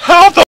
How the